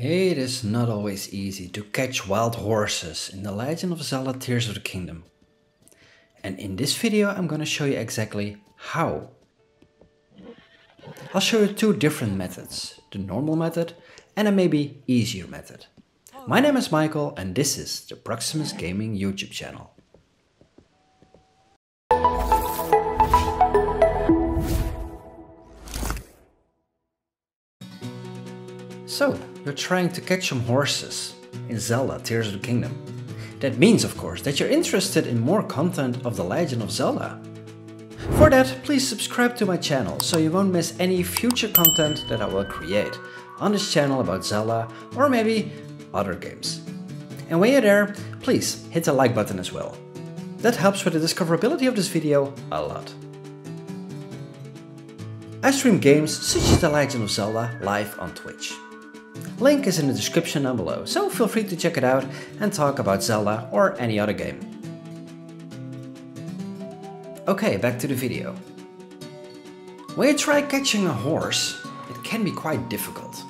It is not always easy to catch wild horses in The Legend of Zelda Tears of the Kingdom. And in this video I'm gonna show you exactly how. I'll show you two different methods, the normal method and a maybe easier method. My name is Michael and this is the Proximus Gaming YouTube channel. So, you're trying to catch some horses in Zelda Tears of the Kingdom. That means, of course, that you're interested in more content of The Legend of Zelda. For that, please subscribe to my channel so you won't miss any future content that I will create on this channel about Zelda or maybe other games. And when you're there, please hit the like button as well. That helps with the discoverability of this video a lot. I stream games such as The Legend of Zelda live on Twitch. Link is in the description down below, so feel free to check it out and talk about Zelda or any other game. Okay, back to the video. When you try catching a horse, it can be quite difficult.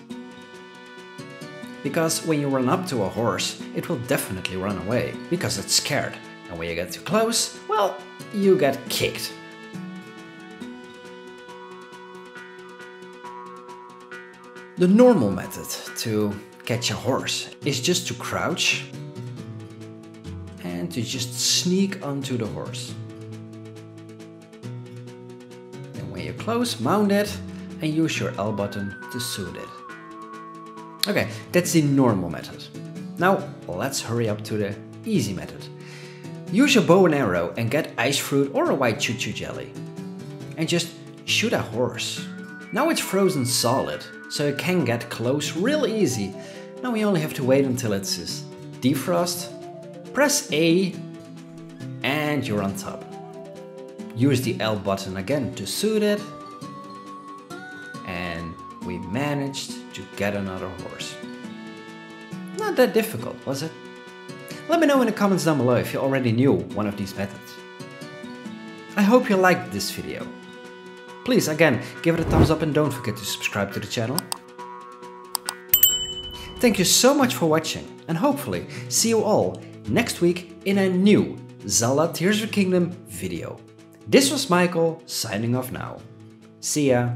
Because when you run up to a horse, it will definitely run away, because it's scared. And when you get too close, well, you get kicked. The normal method to catch a horse is just to crouch and to just sneak onto the horse. And when you're close, mount it and use your L button to soothe it. Okay, that's the normal method. Now let's hurry up to the easy method. Use your bow and arrow and get ice fruit or a white Chuchu jelly. And just shoot a horse. Now it's frozen solid, so it can get close real easy. Now we only have to wait until it says defrost, press A, and you're on top. Use the L button again to soothe it, and we managed to get another horse. Not that difficult, was it? Let me know in the comments down below if you already knew one of these methods. I hope you liked this video. Please, again, give it a thumbs up and don't forget to subscribe to the channel. Thank you so much for watching and hopefully see you all next week in a new Zelda Tears of the Kingdom video. This was Michael signing off now. See ya!